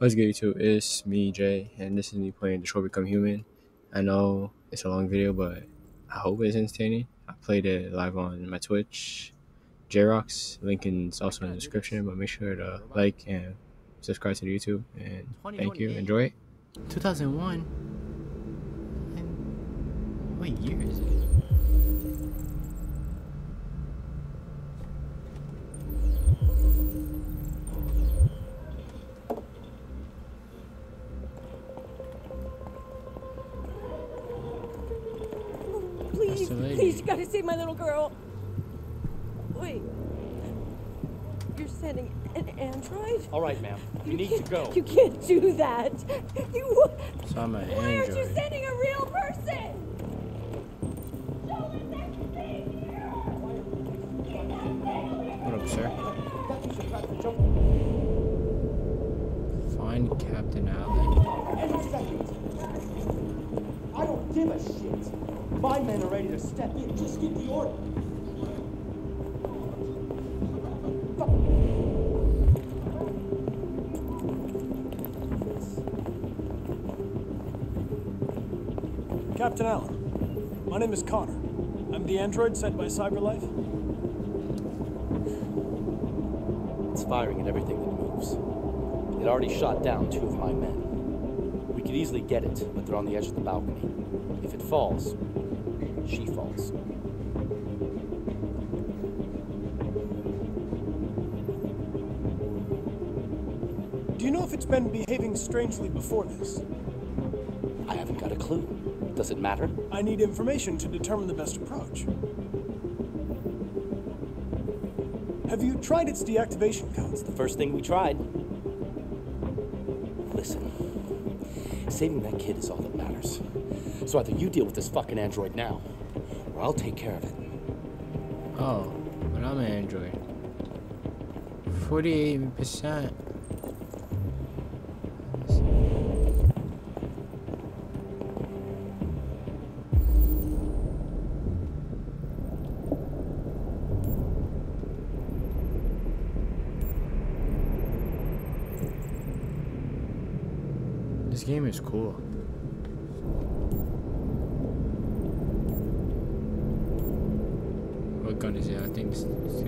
What's good, YouTube? It's me, Jay, and this is me playing Detroit Become Human. I know it's a long video, but I hope it's entertaining. I played it live on my Twitch, JayRockks. Link is also in the description, but make sure to like and subscribe to the YouTube. And thank you. Enjoy it. 2001? And what year is it? You gotta save my little girl. Wait. You're sending an android? All right, ma'am. You need to go. You can't do that. You. So I'm an Why aren't you sending a real person? Show us that behavior. What up, sir? Find Captain Allen. Any second. I don't give a shit. My men are ready to step in. Just get the order. Captain Allen, my name is Connor. I'm the android sent by CyberLife. It's firing at everything that moves. It already shot down two of my men. Could easily get it, but they're on the edge of the balcony. If it falls, she falls. Do you know if it's been behaving strangely before this? I haven't got a clue. Does it matter? I need information to determine the best approach. Have you tried its deactivation codes? The first thing we tried. Saving that kid is all that matters. So either you deal with this fucking android now, or I'll take care of it. Oh, but I'm an android. 48%. Cool. What gun is it? I think it's, it's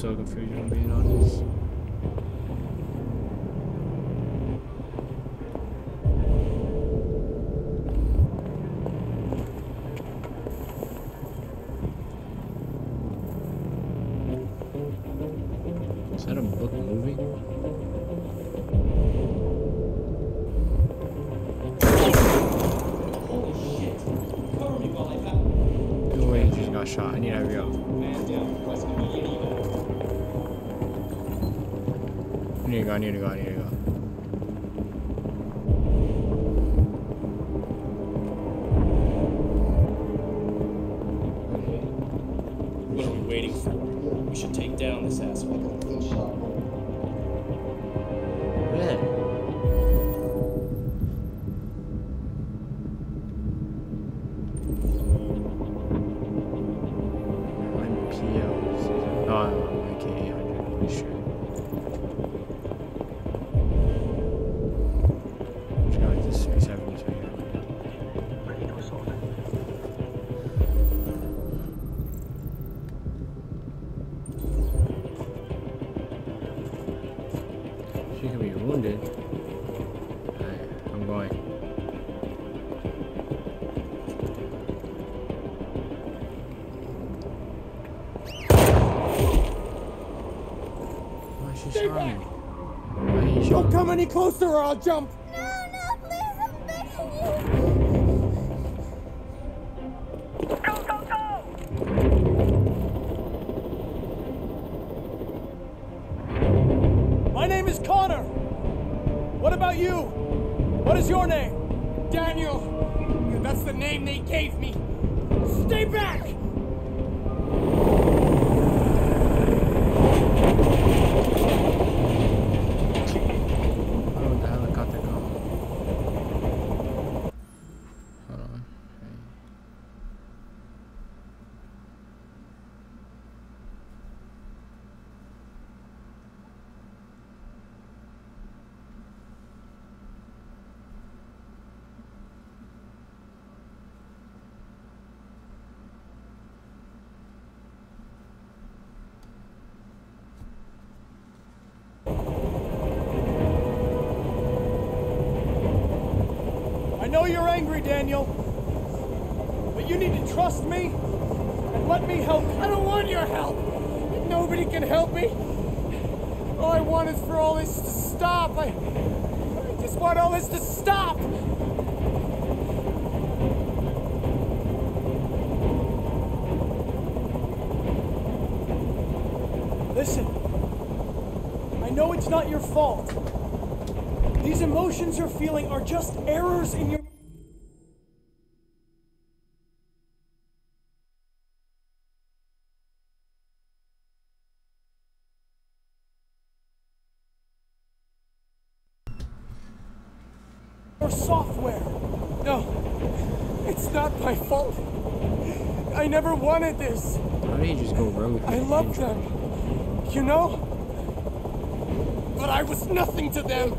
so confused, I'm being honest. Is that a book moving? Holy shit. Cover me while I have No way he just got shot. I need to hurry နေကနေတကနေတက any closer or I'll jump. All this to stop. I, I just want all this to stop. Listen, I know it's not your fault. These emotions you're feeling are just errors in your. Your software. No, it's not my fault. I never wanted this. How did he just go rogue? I love them. You know? But I was nothing to them.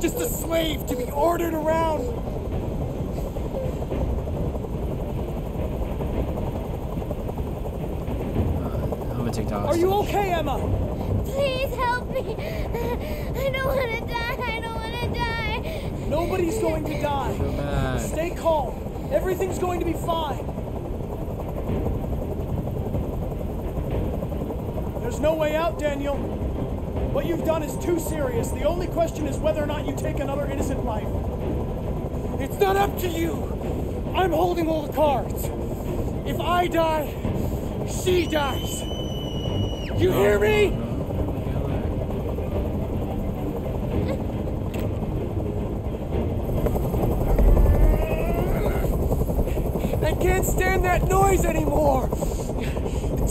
Just a slave to be ordered around. Uh, I'm gonna take the Are you okay, Emma? Please help me. I don't want to die. I don't want to die. Nobody's going to die. Stay calm. Everything's going to be fine. There's no way out, Daniel. What you've done is too serious. The only question is whether or not you take another innocent life. It's not up to you. I'm holding all the cards. If I die, she dies. You hear me? I can't stand that noise anymore.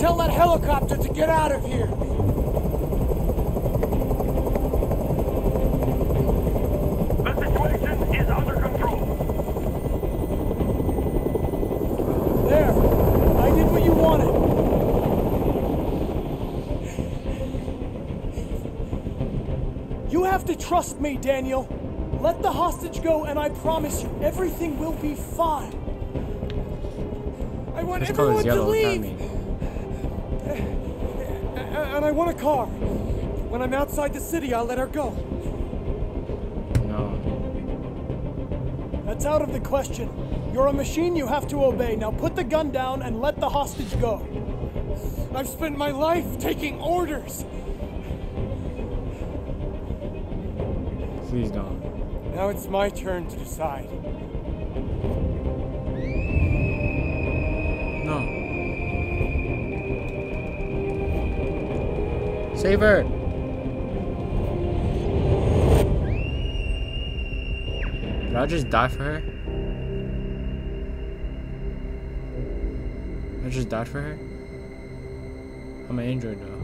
Tell that helicopter to get out of here. The situation is under control. There. I did what you wanted. You have to trust me, Daniel. Let the hostage go, and I promise you, everything will be fine. I want This everyone to yellow. Leave. Want a car. When I'm outside the city, I'll let her go. No. That's out of the question. You're a machine you have to obey. Now put the gun down and let the hostage go. I've spent my life taking orders. Please don't. Now it's my turn to decide. Save her! Did I just die for her? I just died for her? I'm an android though.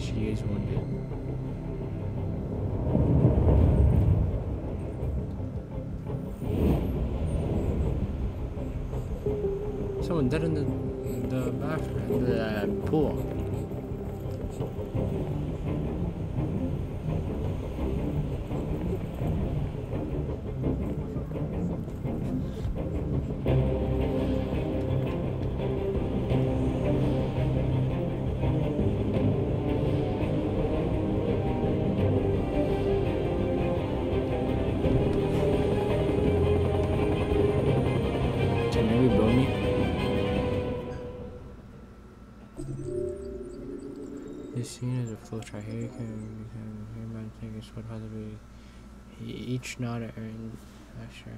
She is wounded. Someone dead in the the bathroom, the uh, pool. Can a flowchart. Here you can, hear about things what possibly each not earned. Not sure.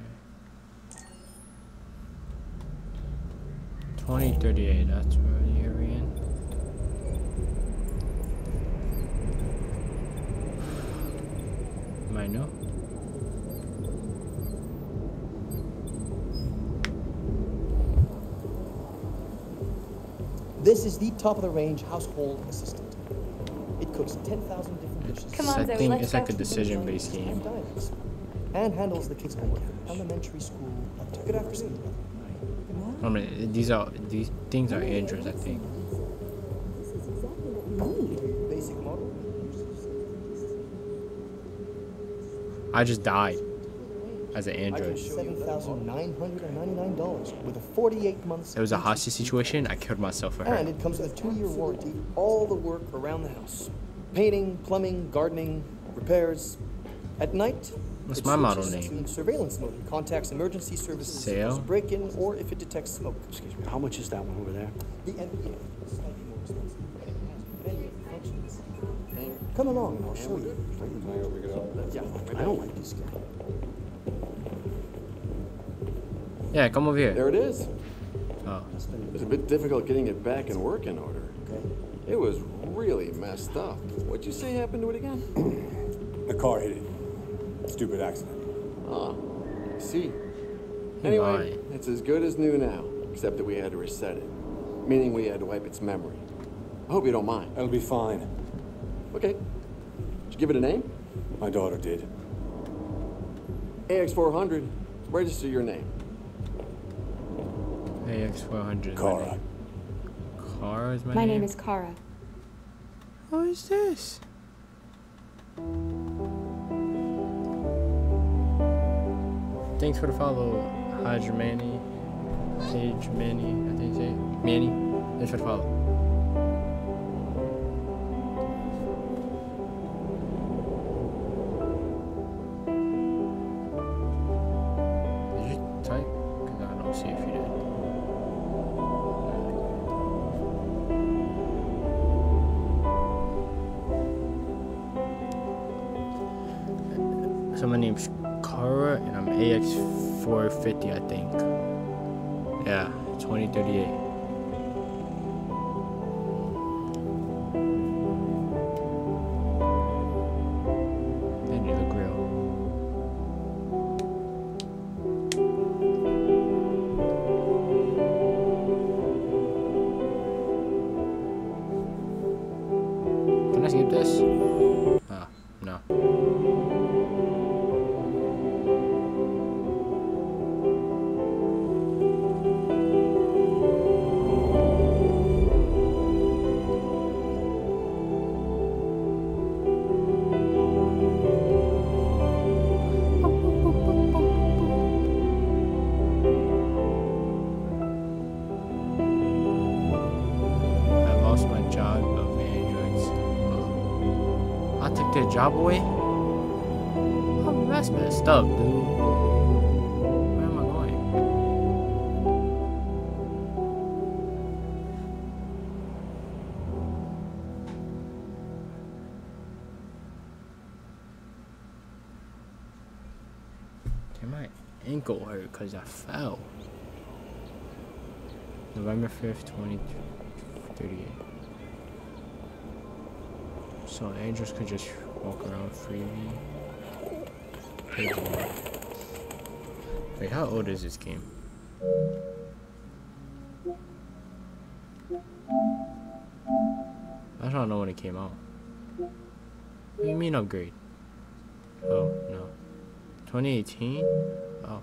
Twenty thirty eight. That's where we're in. I know? This is the top of the range household assistant. It cooks 10,000 different dishes. Come on, I Zoe, think let's it's like a decision based game. And handles the kids' homework elementary school good afternoon. I mean, these are these things are androids. I think. Basic model. I just died as an android. $7,999 with a 48 months. It was a hostage situation. I killed myself for her. And it comes with a two-year warranty. All the work around the house. Painting, plumbing, gardening, repairs. At night, What's it my model switches name? to Surveillance mode. Contacts emergency services if Sale? there's a break-in or if it detects smoke. Excuse me, how much is that one over there? The NPA slightly more expensive, but it has many functions. Come along and I'll show you. Yeah, I don't like this guy. Yeah, come over here. There it is. Oh, It was a bit difficult getting it back in working order. Okay. It was really messed up. What'd you say happened to it again? The car hit it. Stupid accident. Ah, I see. Anyway, lied. it's as good as new now, except that we had to reset it, meaning we had to wipe its memory. I hope you don't mind. That'll be fine. Okay. Did you give it a name? My daughter did. AX400. Register your name. AX400. Kara. Kara is my, My name. name is Kara. Who is this? Thanks for the follow, Haj Manny. Sage Manny, I think say. Manny. Thanks for the follow. Job away? Oh, that's messed up, dude. Where am I going? Damn, my ankle hurt because I fell. November 5th, 2038. So angels could just walk around freely. Wait, how old is this game? I don't know when it came out. What do you mean upgrade? Oh, no. 2018? Oh.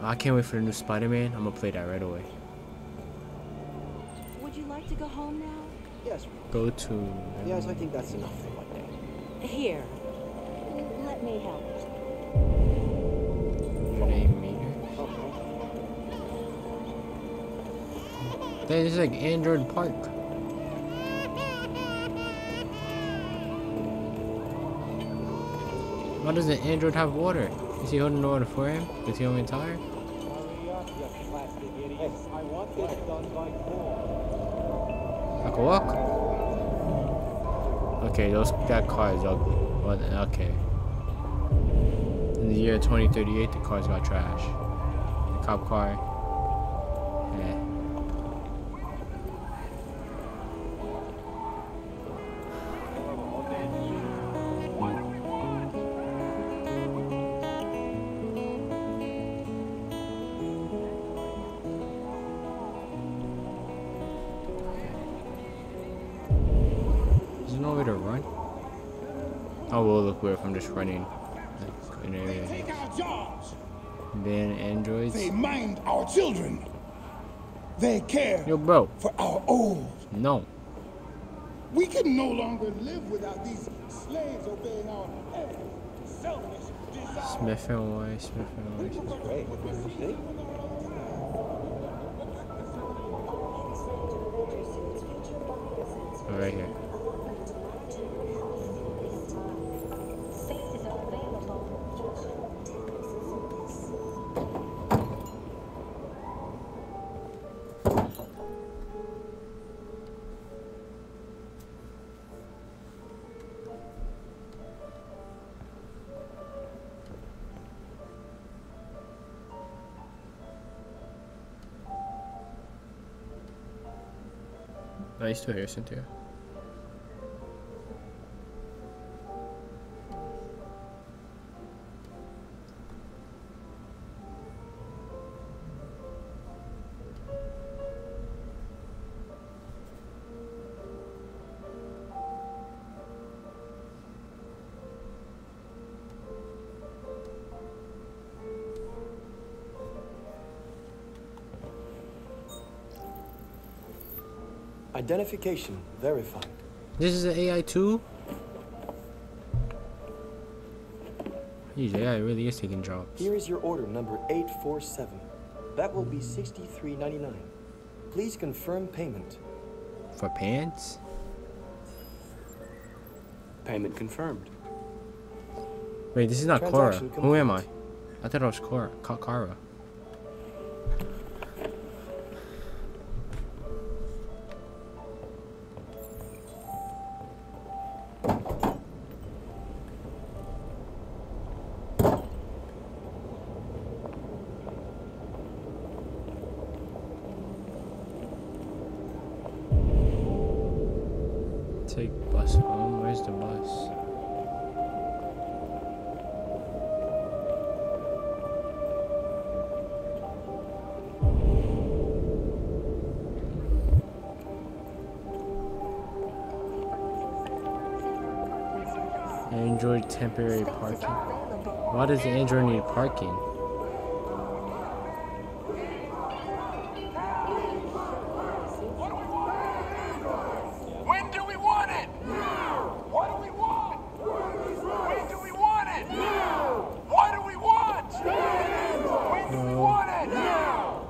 I can't wait for the new Spider-Man. I'm gonna play that right away. Would you like to go home now? Yes. Go to. Yes, I think that's enough for one day. Here. Let me help. 108 meters. That is like Android Park. Why doesn't Android have water? Is he holding the water for him? Is he only tired? I can walk. Okay, those that car is ugly. Okay. In the year 2038, the cars got trash. The cop car. Bro. for our old. No. We can no longer live without these slaves obeying our every selfish desire. Smith and Wise, Smith and Wise. Are you still here, Cynthia? Identification verified. This is an AI too? Jeez, AI really is taking jobs. Here is your order number 847. That will be 63.99. Please confirm payment. For pants? Payment confirmed. Wait, this is not Cora. Transaction Who am I? I thought I was Cora. Ka- Kara. Take bus home. Where's the bus? Android temporary parking. Why does Android need parking? When do we want it? Now. What do we want? When do we want it? Now. What do we want? When do we want it? Now.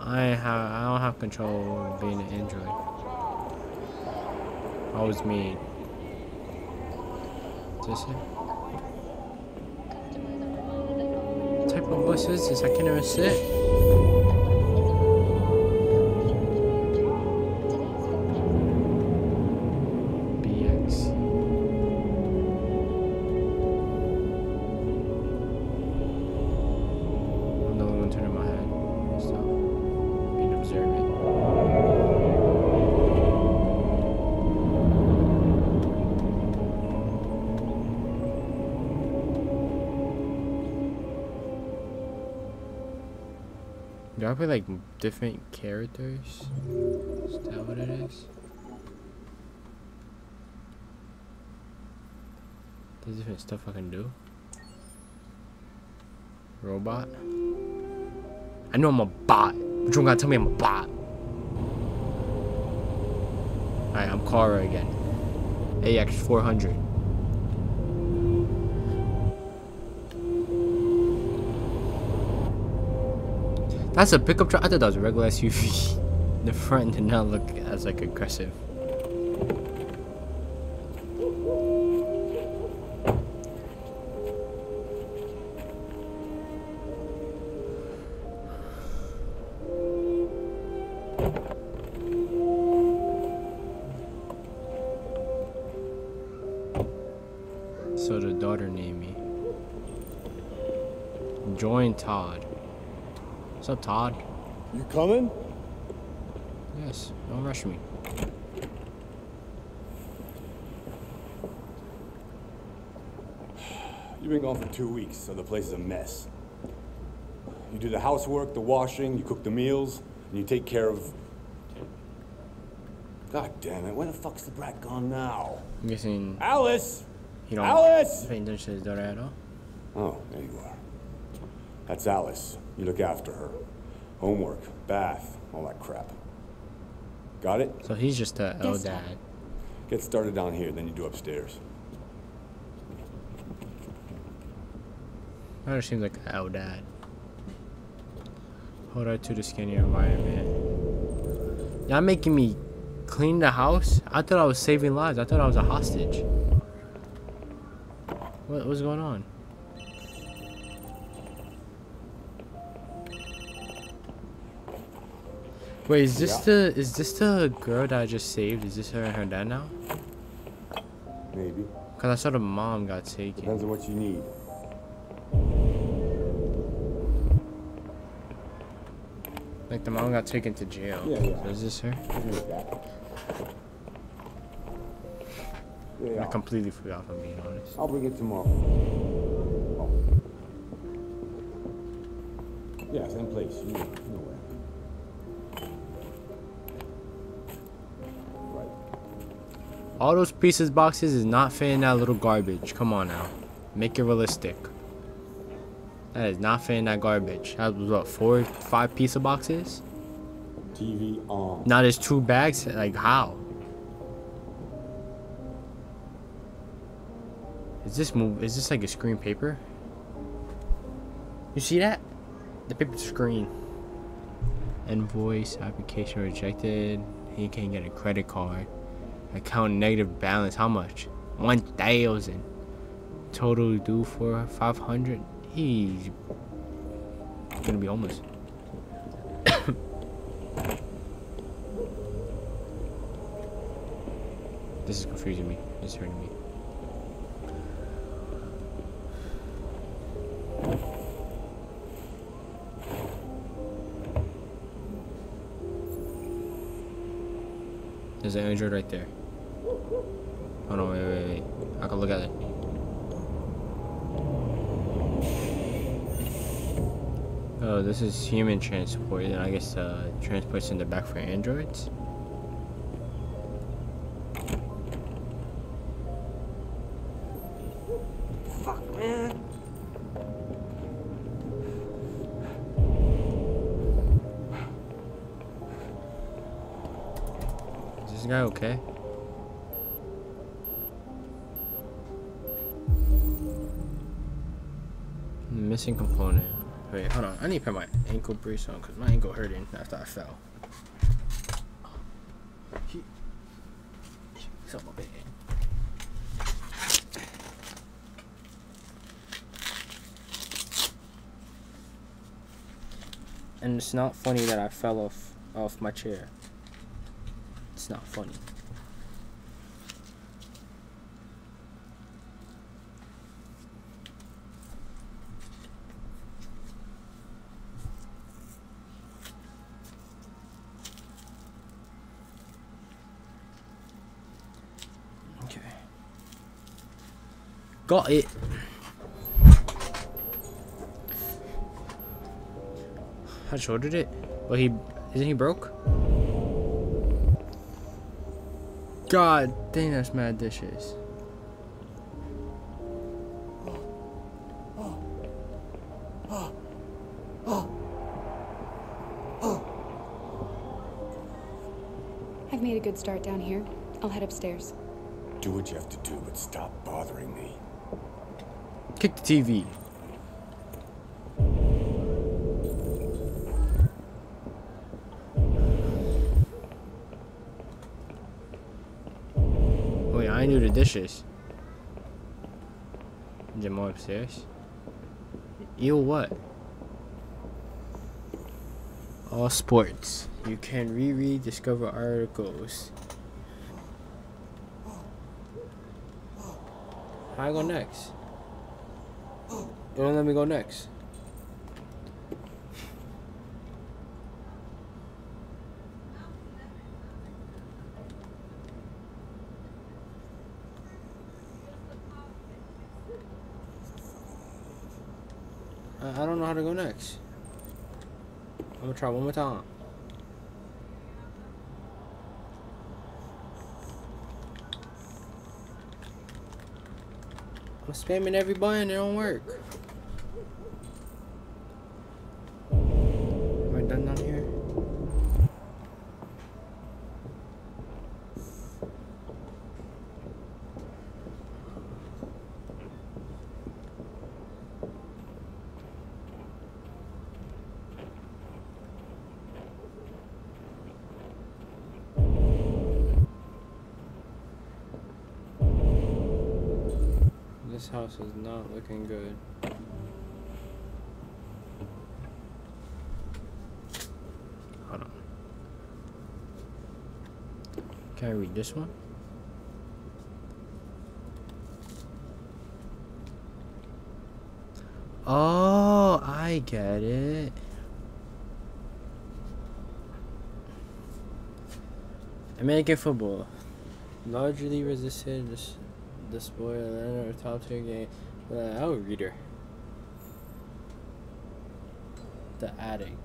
I have I don't have control over being an Android. Always me. Is this type of bus is? I can't even sit. Different characters? Is that what it is? There's different stuff I can do. Robot. I know I'm a bot. But you don't gotta tell me I'm a bot. Alright, I'm Kara again. AX400. That's a pickup truck. I thought that was a regular SUV. the front did not look as like aggressive. What's up, Todd? You coming? Yes, don't rush me. You've been gone for two weeks, so the place is a mess. You do the housework, the washing, you cook the meals, and you take care of. God damn it, where the fuck's the brat gone now? I'm guessing Alice! he don't Alice! pay attention to his daughter at all. Oh, there you are. That's Alice. You look after her. Homework, bath, all that crap. Got it? So he's just a Yes, Dad. dad. Get started down here, then you do upstairs. That just seems like an L dad. Hold her to the skinny environment. Y'all making me clean the house? I thought I was saving lives. I thought I was a hostage. What what's going on? Wait, is this the is this the girl that I just saved? Is this her and her dad now? Maybe. Cause I saw the mom got taken. Depends on what you need. Like the mom got taken to jail. Yeah, yeah. So is this her? Yeah, I completely forgot if I'm being honest. I'll bring it tomorrow. Oh. Yeah, same place. You know, All those pieces boxes is not fitting that little garbage. Come on now. Make it realistic. That is not fitting that garbage. That was what, four, five piece of boxes? TV on. Now there's two bags? Like how? Is this move is this like a screen paper? You see that? The paper screen. Invoice application rejected. He can't get a credit card. Account negative balance. How much? One thousand. Total due for five hundred. He's gonna be homeless. this is confusing me. It's hurting me. There's an Android right there. Oh no, wait, wait, wait. I can look at it. Oh, this is human transport, and I guess uh, transport's in the back for androids. Fuck, man. Is this guy okay? Missing component. Wait, hold on. I need to put my ankle brace on because my ankle hurting after I fell. Bitch. And it's not funny that I fell off off my chair. It's not funny. Got it. I just ordered it. Well, he isn't he broke? God dang, that's mad dishes. I've made a good start down here. I'll head upstairs. Do what you have to do, but stop bothering me. Kick the TV. Oh yeah, I knew the dishes. Jim more upstairs. Ew, what? All sports. You can reread, discover articles. How I go next? You don't let me go next. I, I don't know how to go next. I'm gonna try one more time. I'm spamming every button, it don't work. Am I done down here? This house is not looking good. Hold on. Can I read this one? Oh, I get it. American football largely resisted the spoiler or top tier game. Uh, oh, reader. The attic.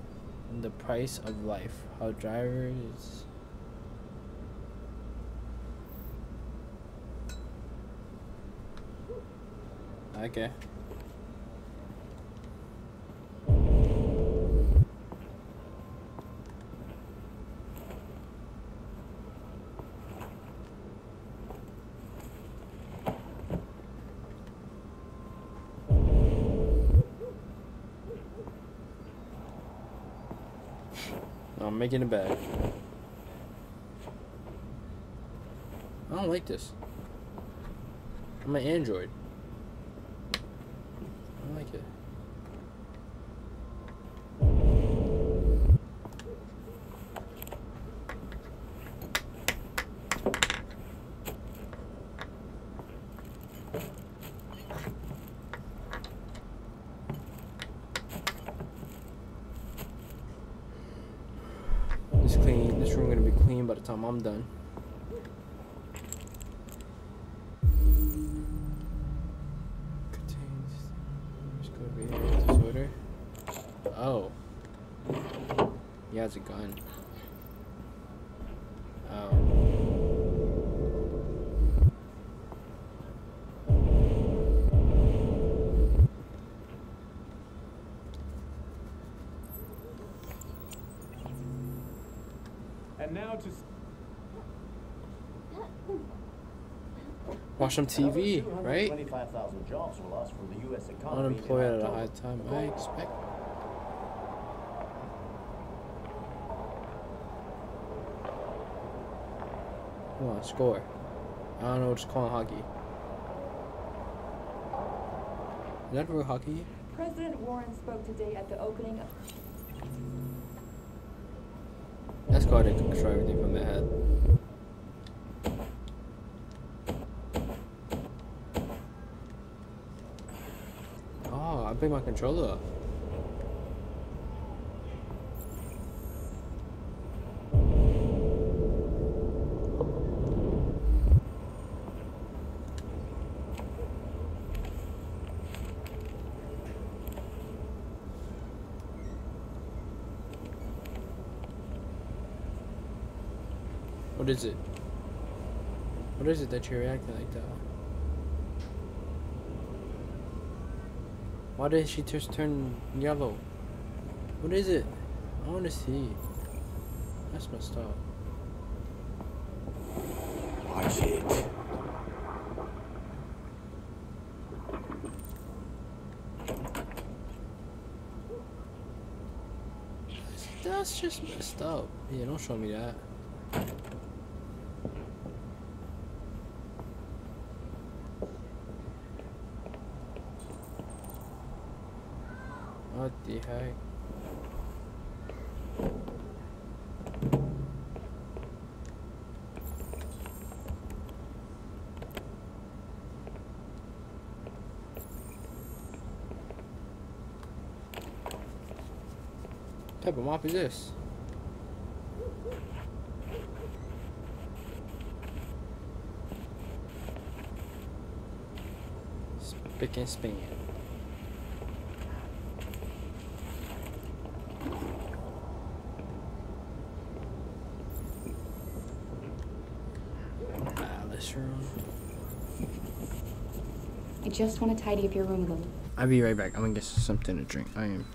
The price of life. How drivers. Okay. I'm making it bad. I don't like this. I'm an Android. I don't like it. This clean. This room gonna be clean by the time I'm done. Contains. Just gonna be here. Disorder. Oh. He has a gun. Oh. And now to Watch some TV, right? 25,000 jobs were lost from the U.S. economy. in Unemployed at a high time. I expect. Come on, score. I don't know, just call him hockey. Is that real hockey? President Warren spoke today at the opening of That's why they control everything from their head. Bring my controller up. What is it? What is it that you're reacting like that? Why did she just turn yellow? What is it? I want to see. That's messed up. Watch it. That's just messed up. Yeah, don't show me that. What the heck? What type of mop is this? Spick and span. Alice ah, room. I just want to tidy up your room a little. I'll be right back. I'm gonna get something to drink. I am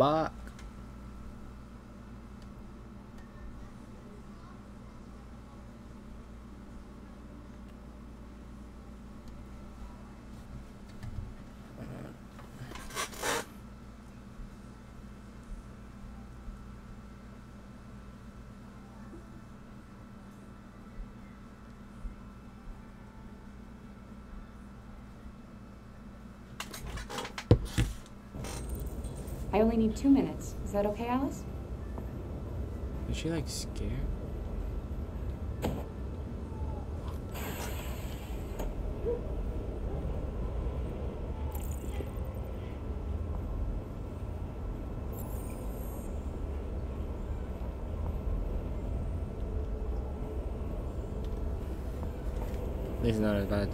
I'm back. I only need two minutes. Is that okay, Alice? Is she like scared? This is not as bad.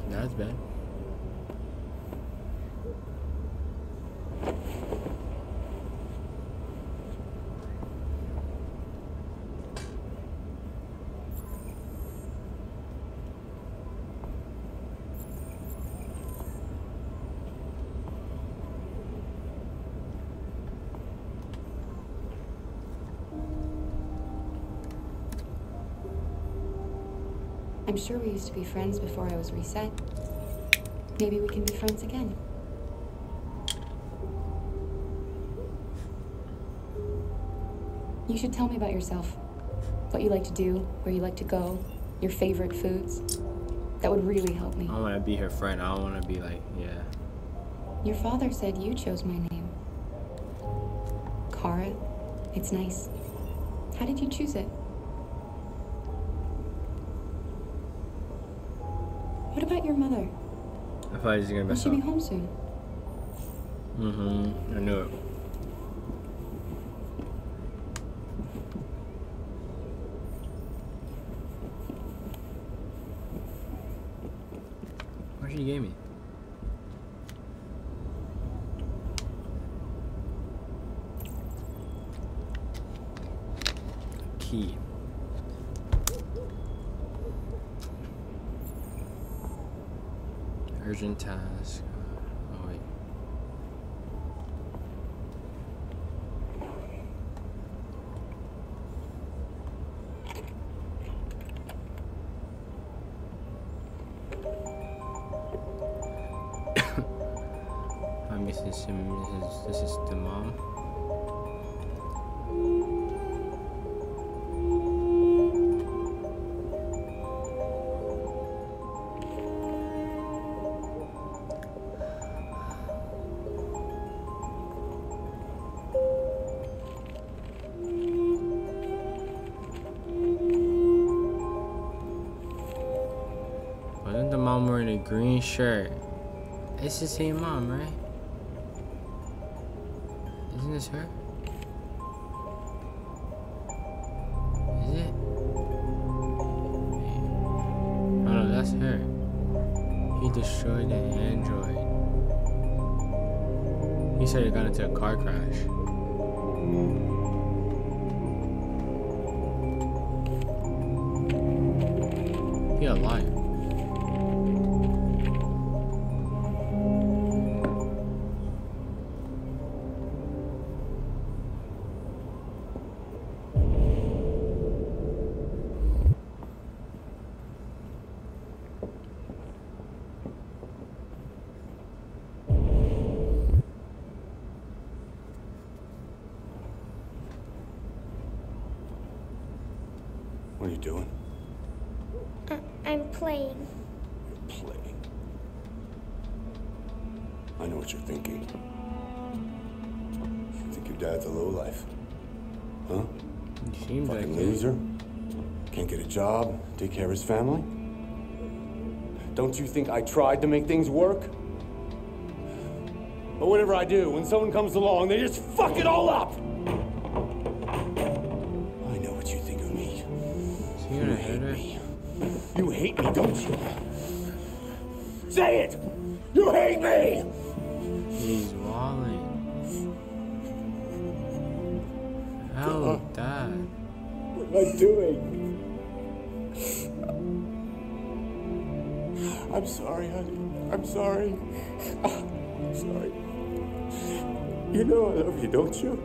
I'm sure we used to be friends before I was reset. Maybe we can be friends again. You should tell me about yourself. What you like to do, where you like to go, your favorite foods. That would really help me. I want to be her friend. I don't want to be like, yeah. Your father said you chose my name. Kara. It's nice. How did you choose it? What about your mother? I thought he was gonna she up. be home soon? Mm-hmm. I knew it. Green shirt? It's the same mom, right? Isn't this her? I'm playing. Playing. I know what you're thinking. You think your dad's a lowlife? Huh? He seems Fucking like it. loser? Can't get a job, take care of his family? Don't you think I tried to make things work? But whatever I do, when someone comes along, they just fuck it all up! Say it! You hate me! He's walling. Oh, Dad. What am I doing? I'm sorry, honey. I'm sorry. I'm sorry. You know I love you, don't you?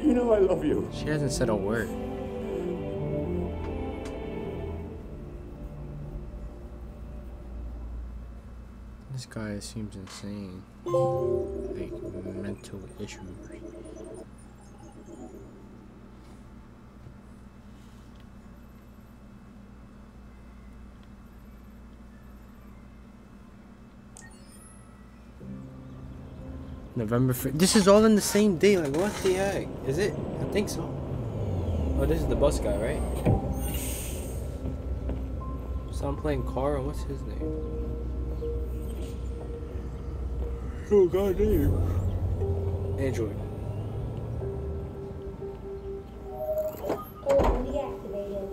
You know I love you. She hasn't said a word. Guy seems insane. Like mental issues. November 5th. This is all in the same day. Like, what the heck? Is it? I think so. Oh, this is the bus guy, right? So I'm playing Carl. What's his name? Oh, god damn. Android. Oh, deactivated.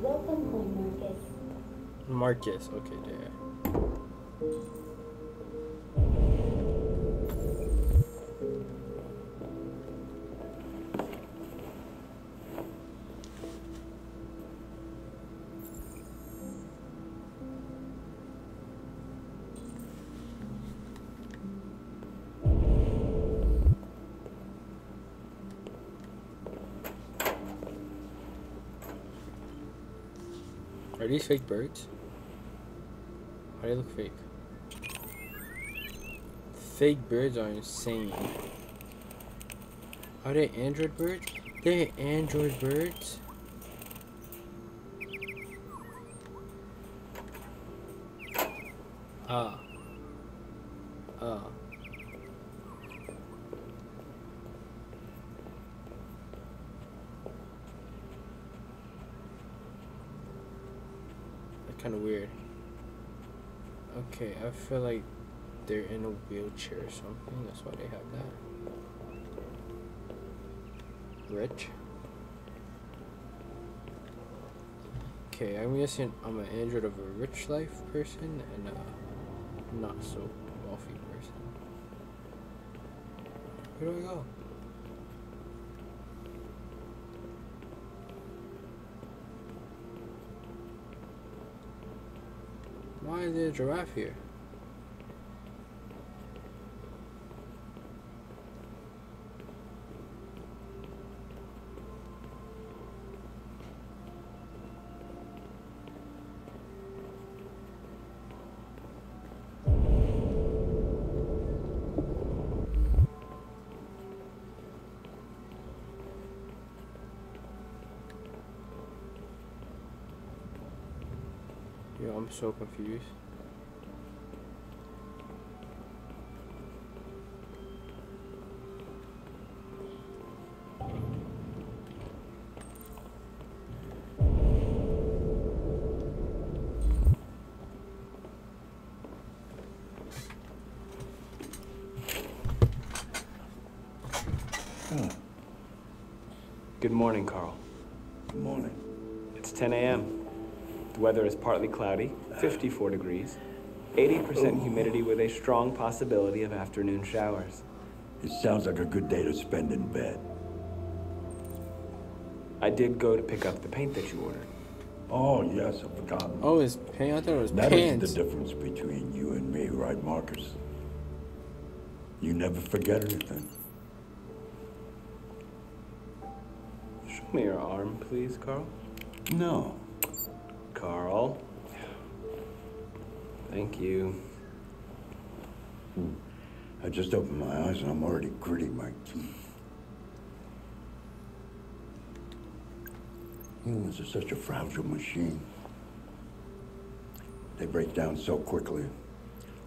Welcome home, Marcus. Marcus. Okay, there. Fake birds? Why do they look fake? Fake birds are insane. Are they android birds? They're android birds? Wheelchair or something. That's why they have that. Rich. Okay, I'm guessing I'm an android of a rich life person and uh not so wealthy person. Where do I go? Why is there a giraffe here? So confused. Good morning, Carl. Good morning. It's 10 a.m. The weather is partly cloudy, 54 degrees, 80% humidity with a strong possibility of afternoon showers. It sounds like a good day to spend in bed. I did go to pick up the paint that you ordered. Oh, yes, I forgot. Oh, it's paint. I thought it was That is pants. the difference between you and me, right, Marcus? You never forget anything. Show me your arm, please, Carl. No. Carl. Thank you. I just opened my eyes and I'm already gritting my teeth. Humans are such a fragile machine. They break down so quickly.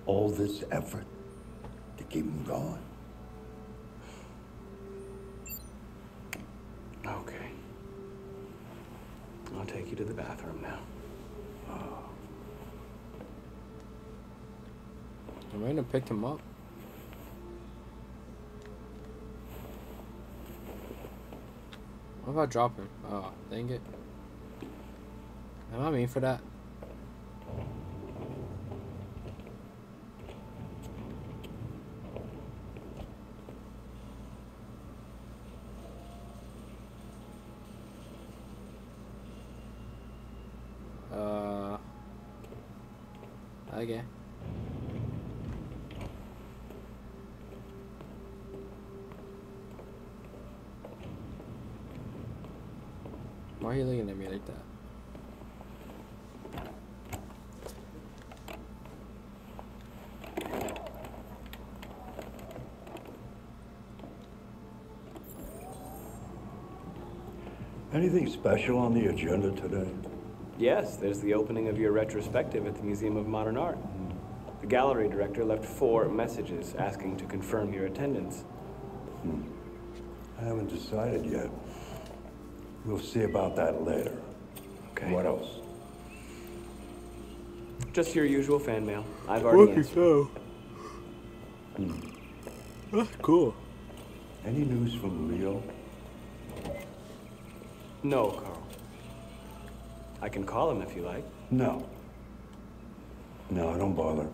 All this effort to keep them going. Okay. I'll take you to the bathroom now. Am I gonna pick him up? What if I drop him? Oh, dang it. Am I mean for that? Uh. Okay. Why are you looking at me like that? Anything special on the agenda today? Yes, there's the opening of your retrospective at the Museum of Modern Art. The gallery director left four messages asking to confirm your attendance. Hmm. I haven't decided yet. We'll see about that later. Okay. What else? Just your usual fan mail. I've already Lucky answered. so. Hmm. That's cool. Any news from Leo? No, Carl. I can call him if you like. No. No, I don't bother.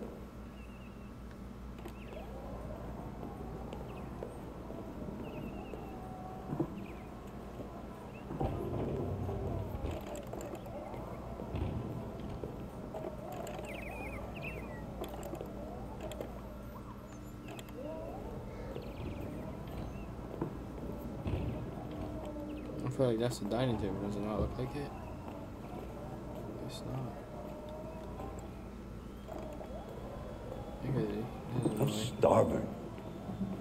I feel like that's the dining table. Does it not look like it? It's not. Okay, this is I'm starving.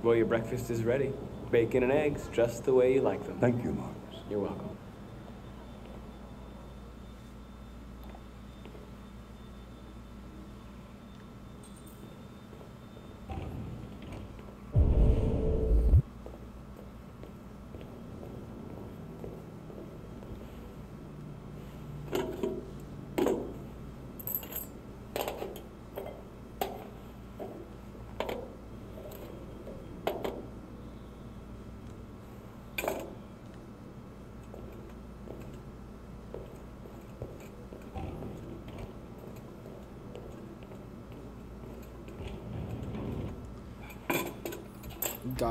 Well, your breakfast is ready. Bacon and eggs, just the way you like them. Thank you, Marcus. You're welcome.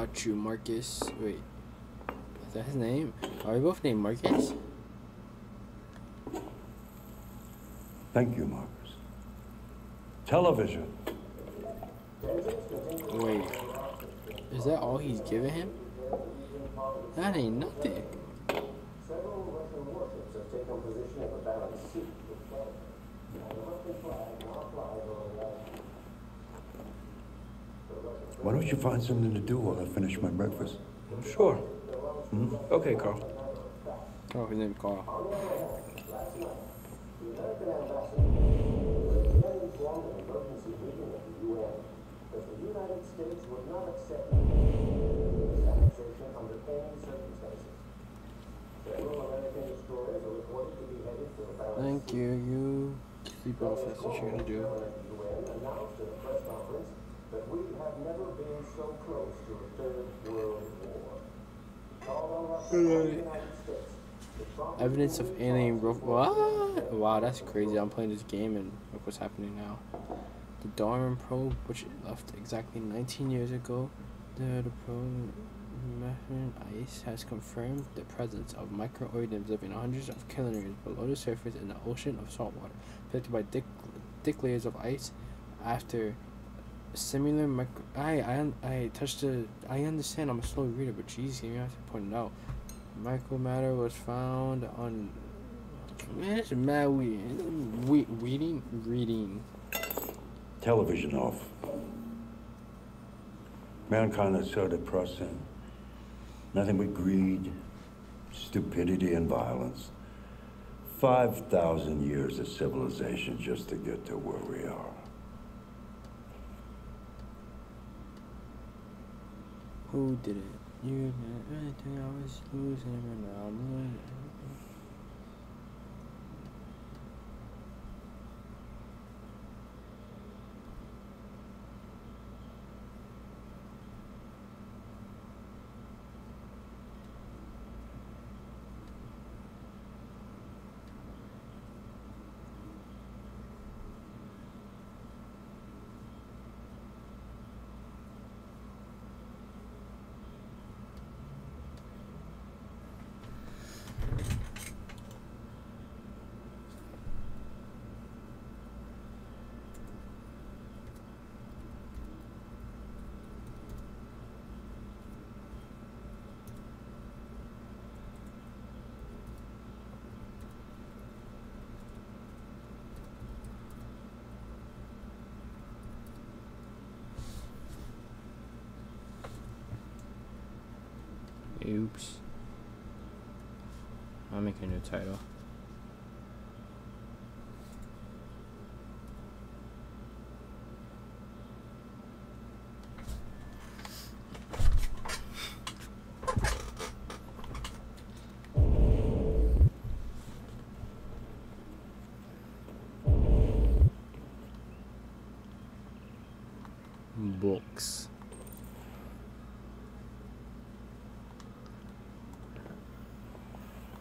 Got you, Marcus. Wait. Is that his name? Are we both named Marcus? Thank you, Marcus. Television. Wait. Is that all he's giving him? That ain't nothing. Several Russian warships have taken position in the Barents Sea. The Russian flag now flies over the island. Why don't you find something to do while I finish my breakfast? Sure. Hmm? Okay, Carl. Oh, his name Carl. The American ambassador again called an emergency meeting at the UN that the United States would not accept this under any circumstances. Several American destroyers are reported to be headed for the Barents Thank you. You sleep off. That's what you're gonna do. The UN announced at a press conference that we have never been so close to a third world war. Called on Russia and the United States to prompt Evidence of alien growth. What? Wow, that's crazy. I'm playing this game and look what's happening now. The Darwin probe, which left exactly 19 years ago, the, the probe measuring ice has confirmed the presence of microorganisms living hundreds of kilometers below the surface in the ocean of salt water, protected by thick, thick layers of ice. After similar micro, I I I touched the. I understand. I'm a slow reader, but geez, you have to point it out. Micromatter was found on. Man, it's mad weird. We, reading, reading. Television off. Mankind is so depressing. Nothing but greed, stupidity, and violence. 5,000 years of civilization just to get to where we are. Who did it? You did everything I was losing, and now I'm winning. Oops. I'll make a new title. Books.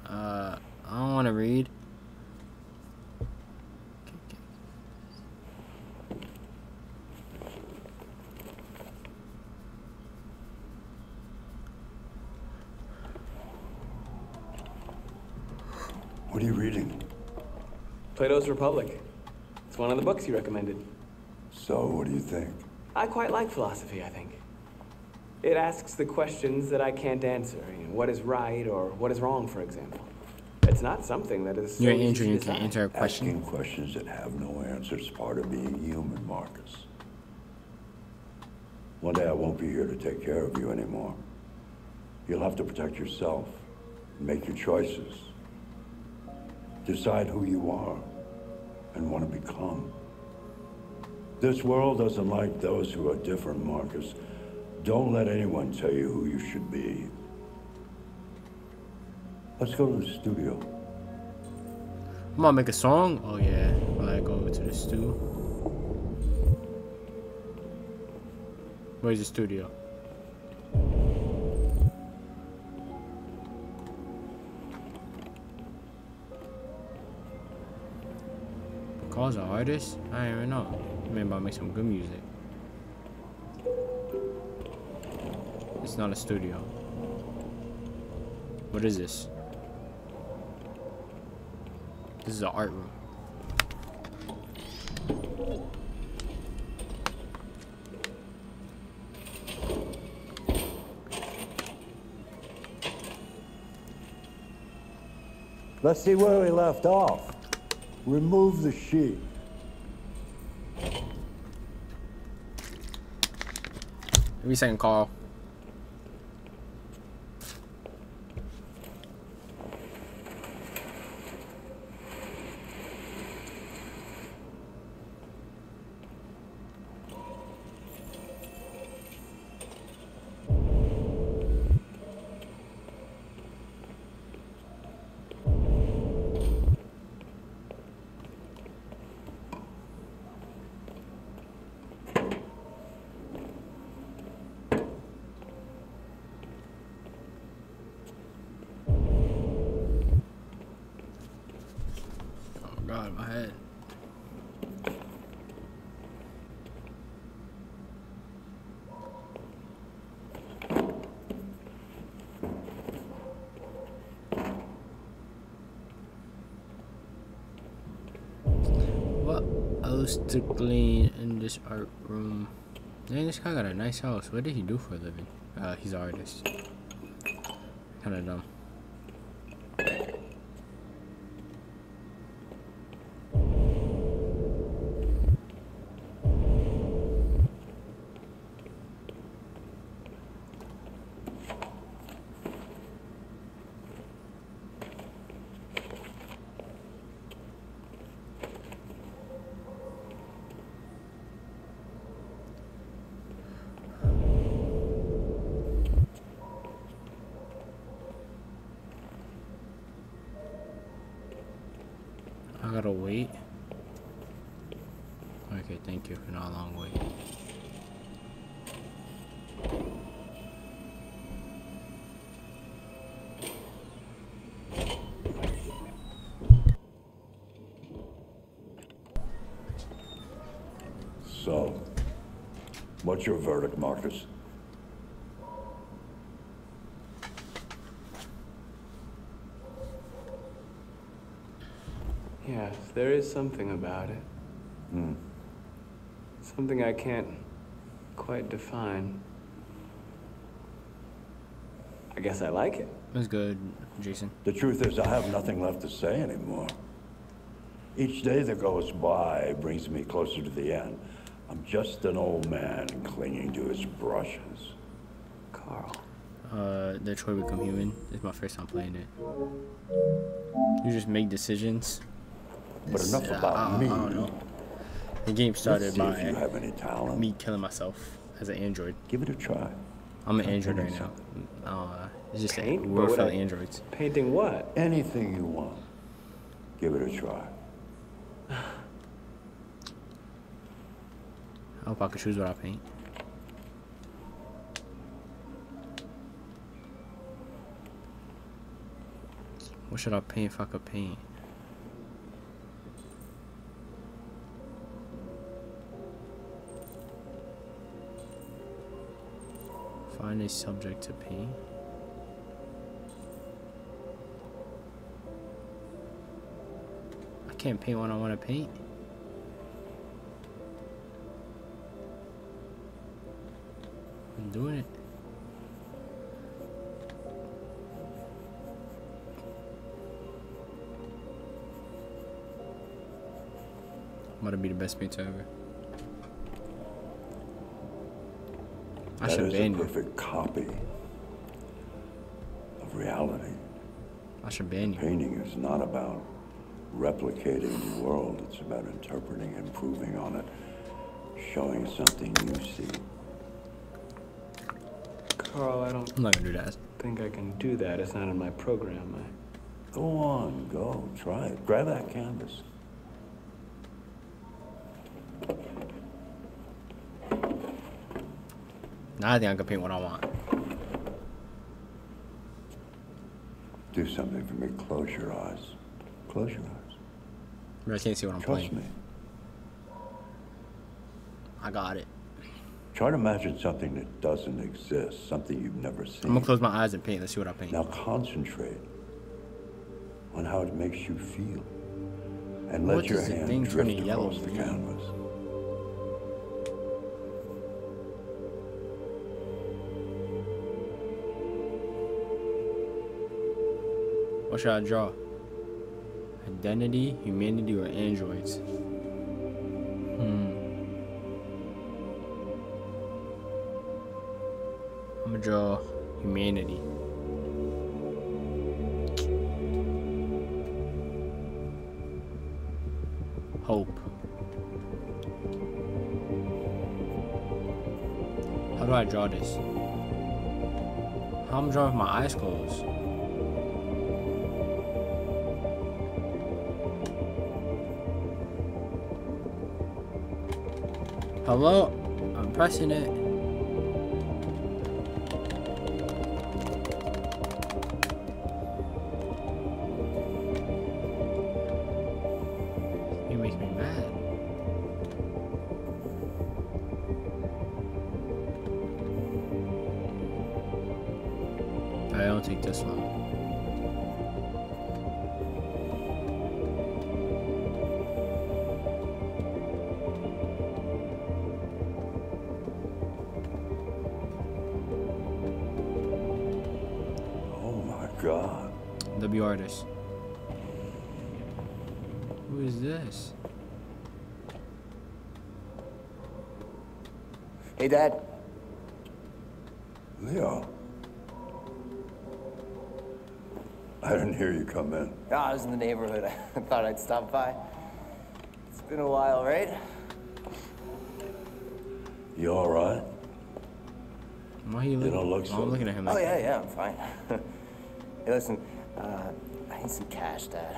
Uh, I don't want to read. What are you reading? Plato's Republic. It's one of the books you recommended. So, what do you think? I quite like philosophy, I think. It asks the questions that I can't answer. You know, what is right or what is wrong, for example. It's not something that is. so You're an easy intern, to you can decide. answer a question. Asking questions that have no answers is part of being human, Marcus. One day I won't be here to take care of you anymore. You'll have to protect yourself, make your choices, decide who you are and want to become. This world doesn't like those who are different, Marcus. Don't let anyone tell you who you should be. Let's go to the studio. I'm gonna make a song. Oh yeah, I go to the studio. Where's the studio? Calls an artist? I don't even know. Maybe I'll make some good music. It's not a studio. What is this? This is an art room. Let's see where we left off. Remove the sheet. Give me a second, Carl. Oh god, my head. What to clean in this art room? Man, this guy got a nice house. What did he do for a living? Uh, he's an artist. Kinda dumb. I gotta wait. Okay, thank you for not a long wait. So, what's your verdict, Marcus? Yes, there is something about it. Hmm. Something I can't quite define. I guess I like it. That's good, Jason. The truth is, I have nothing left to say anymore. Each day that goes by brings me closer to the end. I'm just an old man clinging to his brushes. Carl. Uh, Detroit Become Human. It's my first time playing it. You just make decisions. But enough about I, I, me. I don't know. The game started by you have any me killing myself as an android. Give it a try. I'm an Try android right painting now. Uh, it's just Paint? a What world would full I- androids. Painting what? Anything you want. Give it a try. I hope I can choose what I paint. What should I paint if I could paint? Find a subject to paint. I can't paint what I want to paint. I'm doing it. I'm gonna be the best painter ever. I That should ban you. perfect copy of reality. I should ban you. Painting is not about replicating the world. It's about interpreting, improving on it, showing something you see. Carl, I don't I'm not gonna do that. think I can do that. It's not in my program. I... Go on, go, try it. Grab that canvas. Now I think I can paint what I want. Do something for me. Close your eyes. Close your eyes. I can't see what I'm Trust playing. me. I got it. Try to imagine something that doesn't exist, something you've never seen. I'm gonna close my eyes and paint. Let's see what I paint. Now concentrate on how it makes you feel. And let your hand drift across the canvas. What should I draw? Identity, humanity, or androids? Draw humanity. Hope. How do I draw this? How I'm drawing with my eyes closed? Hello? I'm pressing. It Hey, Dad. Leo. I didn't hear you come in. Oh, I was in the neighborhood. I thought I'd stop by. It's been a while, right? You all right? Why he You looking? don't look so. I'm looking at him Oh, yeah, yeah, I'm fine. hey, listen, uh, I need some cash, Dad.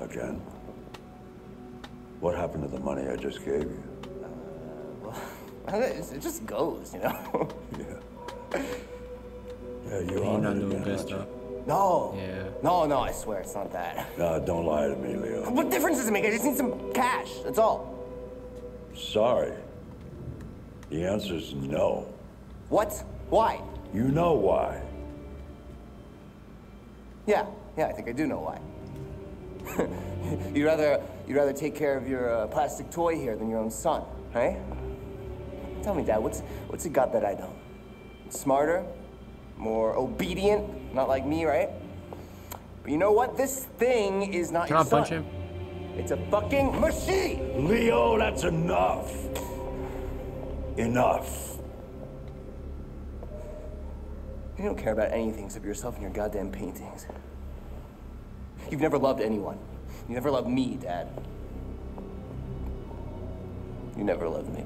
Again? What happened to the money I just gave you? Well, it just goes, you know? Yeah, Yeah, you He are not doing good stuff. No. Yeah. No, no, I swear it's not that. No, don't lie to me, Leo. What difference does it make? I just need some cash. That's all. Sorry. The answer's no. What? Why? You know why. Yeah, yeah, I think I do know why. you'd rather you'd rather take care of your uh, plastic toy here than your own son, right? Tell me, Dad, what's what's it got that I don't? Smarter, more obedient, not like me, right? But you know what? This thing is not Can your I punch son. him? It's a fucking machine. Leo, that's enough. Enough. You don't care about anything except yourself and your goddamn paintings. You've never loved anyone. You never loved me, Dad. You never loved me.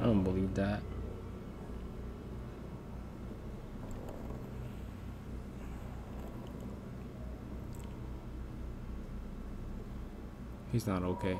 I don't believe that. He's not okay.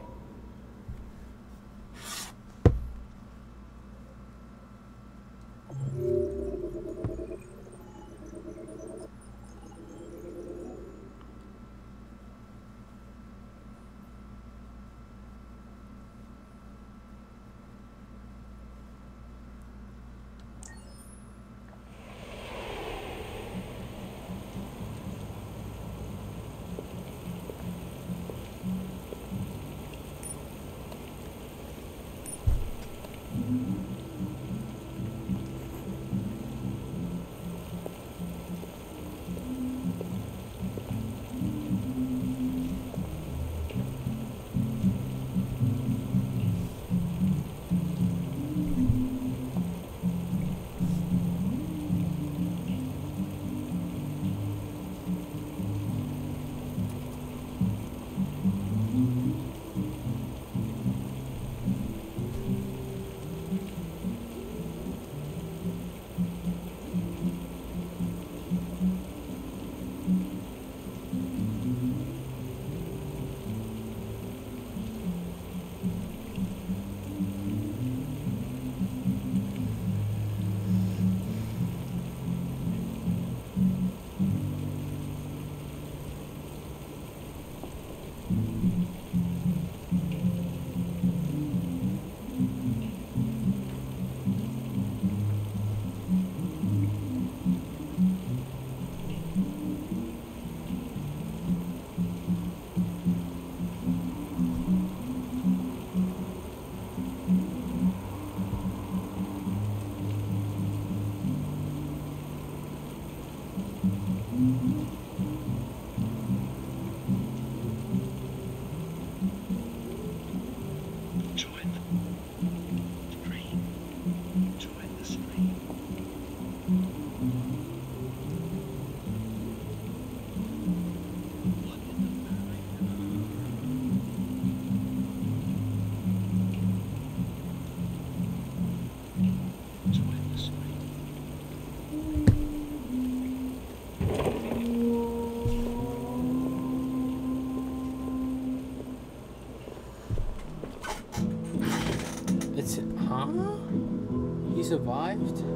Survived.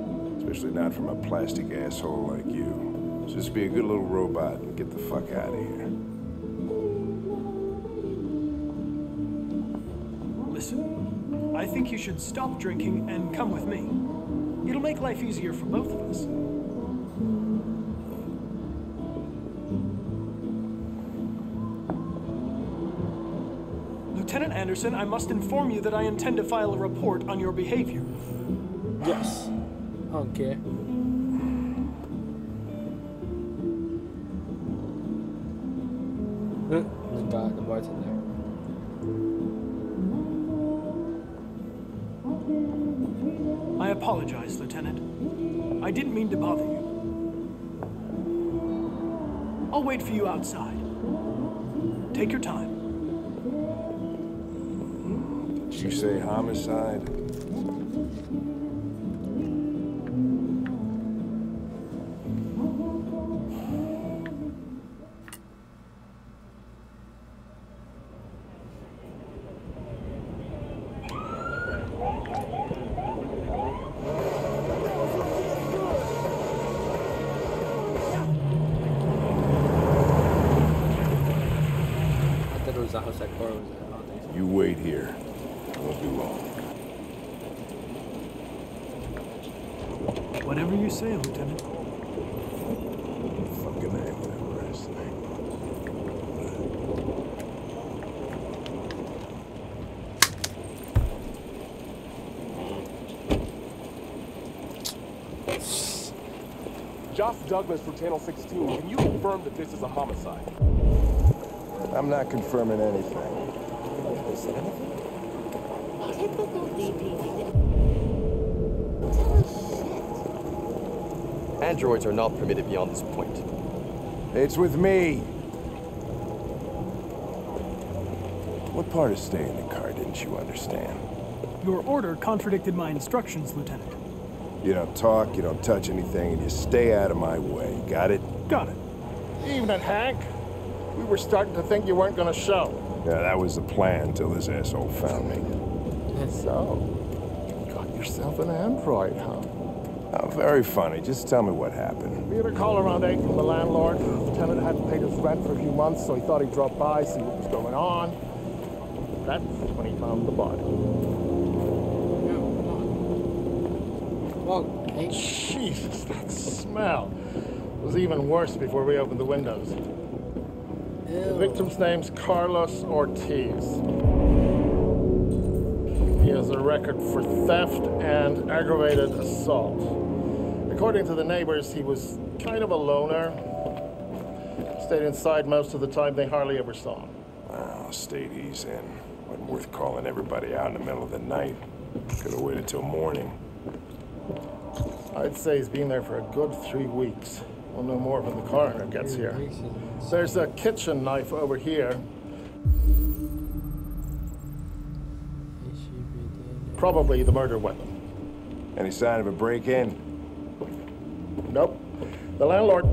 Especially not from a plastic asshole like you. Just be a good little robot and get the fuck out of here. Listen, I think you should stop drinking and come with me. It'll make life easier for both of us. Lieutenant Anderson, I must inform you that I intend to file a report on your behavior. Yes. Okay. The guy, the bartender. I apologize, Lieutenant. I didn't mean to bother you. I'll wait for you outside. Take your time. Did you say homicide? Whatever you say, Lieutenant. Fucking name, whatever his name. Josh Douglas for Channel 16. Can you confirm that this is a homicide? I'm not confirming anything. Androids are not permitted beyond this point. It's with me. What part of staying in the car didn't you understand? Your order contradicted my instructions, Lieutenant. You don't talk, you don't touch anything, and you stay out of my way. Got it? Got it. Evening, Hank. We were starting to think you weren't gonna show. Yeah, that was the plan till this asshole found me. And so, you got yourself an android, huh? Oh, very funny. Just tell me what happened. We had a call around 8 from the landlord. The tenant hadn't paid his rent for a few months, so he thought he'd drop by, see what was going on. That's when he found the body. Ain't Jesus, that smell was even worse before we opened the windows. The victim's name's Carlos Ortiz. He has a record for theft and aggravated assault. According to the neighbors, he was kind of a loner. Stayed inside most of the time, they hardly ever saw him. Ah, well, state he's in. Wasn't worth calling everybody out in the middle of the night. Could have waited till morning. I'd say he's been there for a good three weeks. We'll know more when the coroner gets here. There's a kitchen knife over here. Probably the murder weapon. Any sign of a break-in? The landlord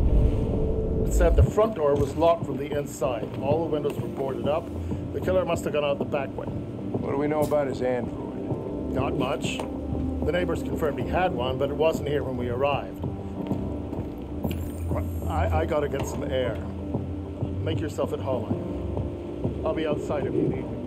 said the front door was locked from the inside. All the windows were boarded up. The killer must have gone out the back way. What do we know about his android? Not much. The neighbors confirmed he had one, but it wasn't here when we arrived. I, I gotta get some air. Make yourself at home. I'll be outside if you need me.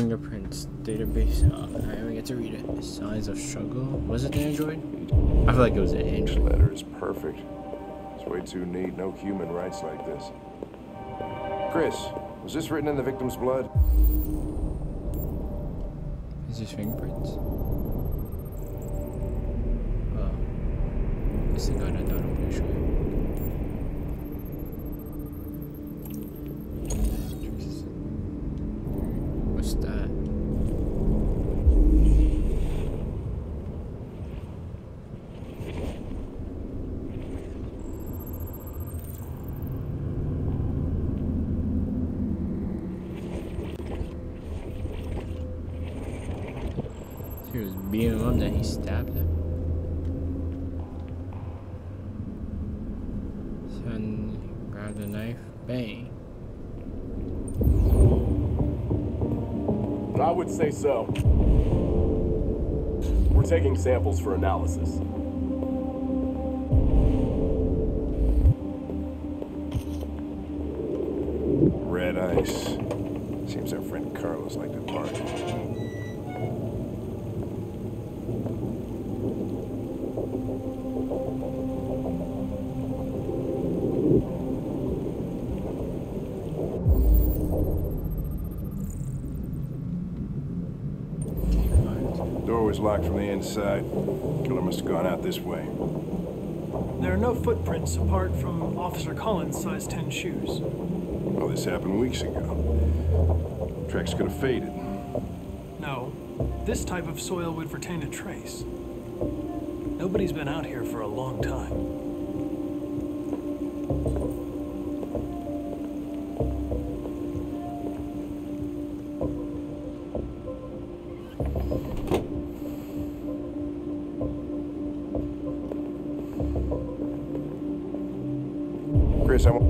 Fingerprints database. Oh, I didn't get to read it. Signs of struggle. Was it the android? I feel like it was an android. This letter is perfect. It's way too neat. No human writes like this. Chris, was this written in the victim's blood? Is this fingerprints? Oh. It's the gun I thought I'm pretty sure. What's that? He was up, then he stabbed him. Son grabbed a knife, bang. I would say so. We're taking samples for analysis. Was locked from the inside. Killer must have gone out this way. There are no footprints apart from Officer Collins' size 10 shoes. Well, this happened weeks ago. Tracks could have faded. No, this type of soil would retain a trace. Nobody's been out here for a long time. Chris, I want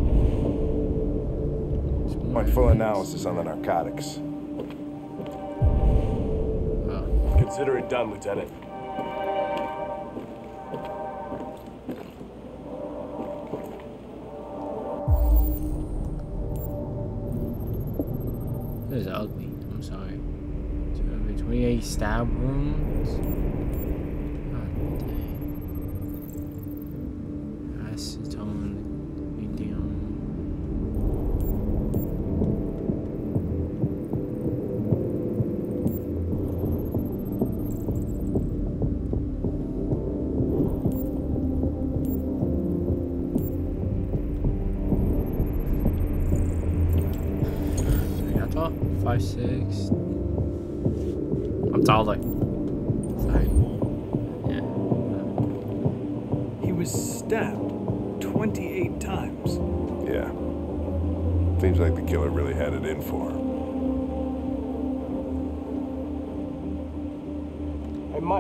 my full analysis on the narcotics. Consider it done, Lieutenant.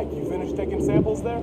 You finished taking samples there?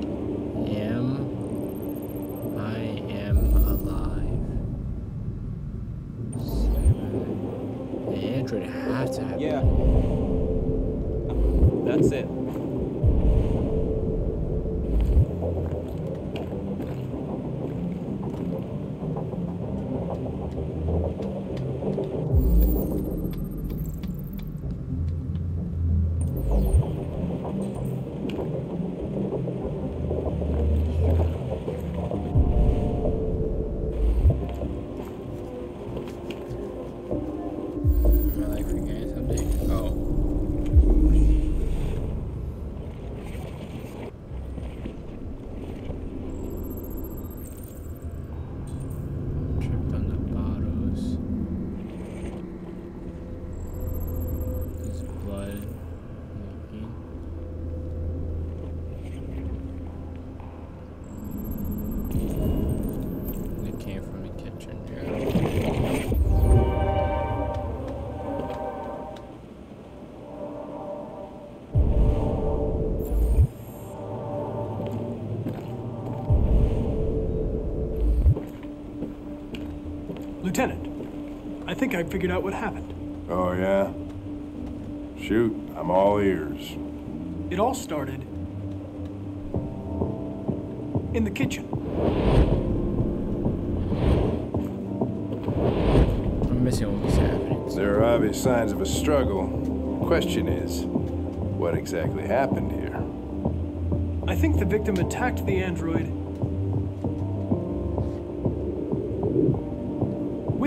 Think I figured out what happened. Oh, yeah? Shoot, I'm all ears. It all started in the kitchen. I'm missing what was happening. There are obvious signs of a struggle. Question is, what exactly happened here? I think the victim attacked the android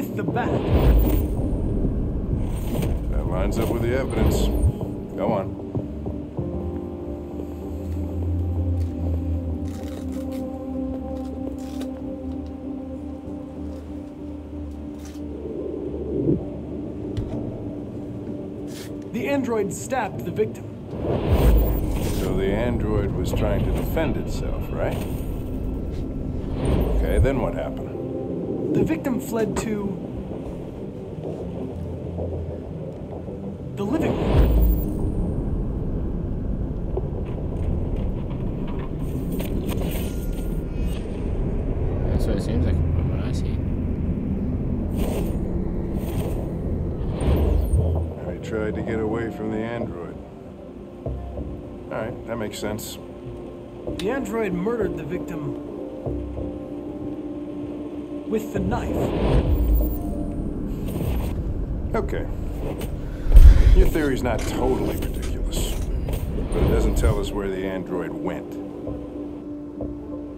with the bat. That lines up with the evidence. Go on. The android stabbed the victim. So the android was trying to defend itself, right? Okay, then what happened? The victim fled to the living room. That's what it seems like from what I see. I tried to get away from the android. Alright, that makes sense. The android murdered the victim with the knife. Okay. Your theory's not totally ridiculous, but it doesn't tell us where the android went.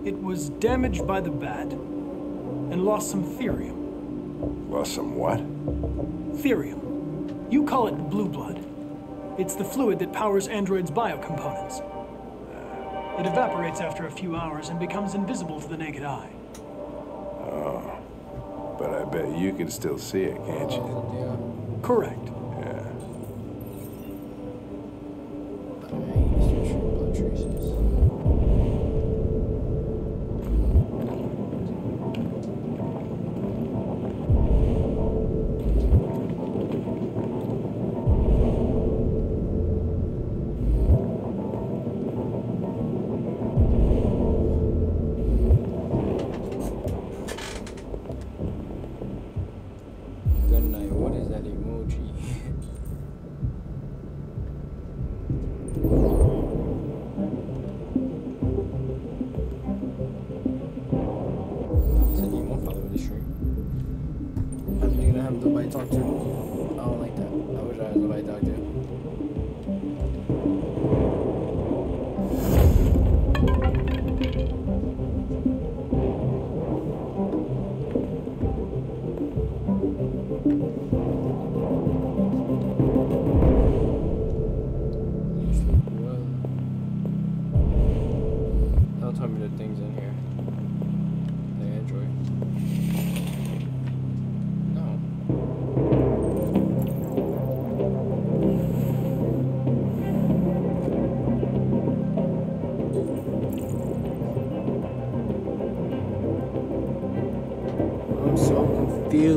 It was damaged by the bat and lost some thirium. Lost some what? Thirium. You call it blue blood. It's the fluid that powers androids' biocomponents. It evaporates after a few hours and becomes invisible to the naked eye. But I bet you can still see it, can't you? Correct.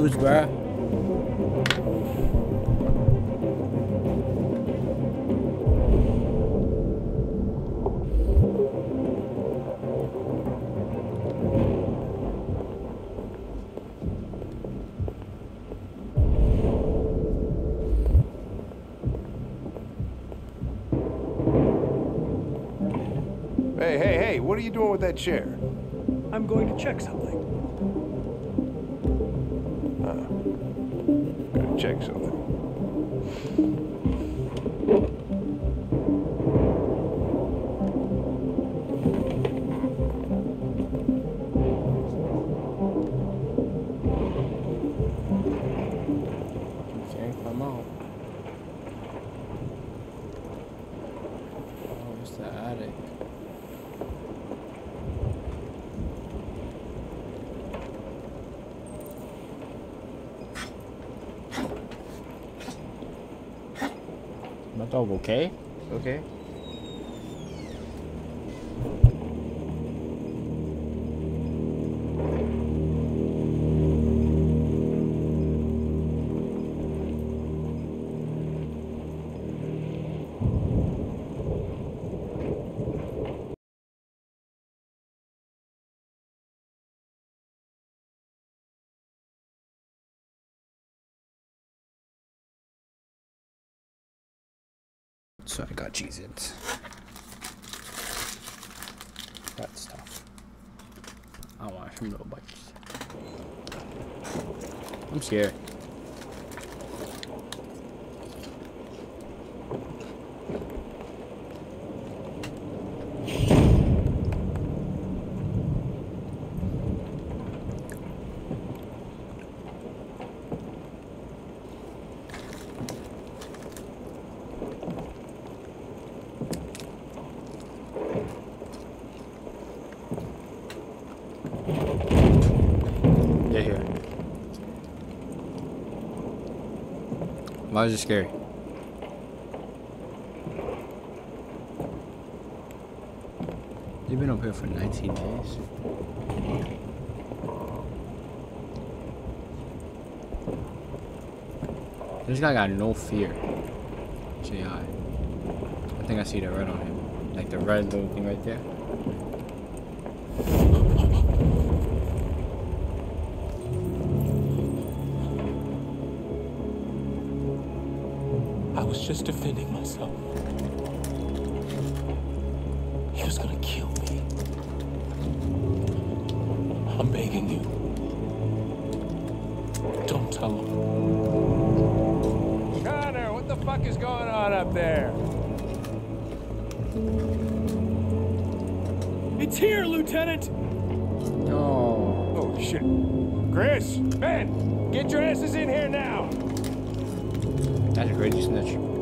I'm so confused, bruh. Hey, hey, hey, what are you doing with that chair? I'm going to check something. Okay. So I got cheese its. That's tough. I want some little bites. I'm scared. Get here. Why is it scary? You've been up here for 19 days. This guy got no fear. See, I, I think I see the red on him. Like the red little thing right there. Was just defending myself. He was gonna kill me. I'm begging you. Don't tell him. Connor, what the fuck is going on up there? It's here, Lieutenant! No. Oh, shit. Chris, Ben, get your asses in here now. That's a crazy snitch.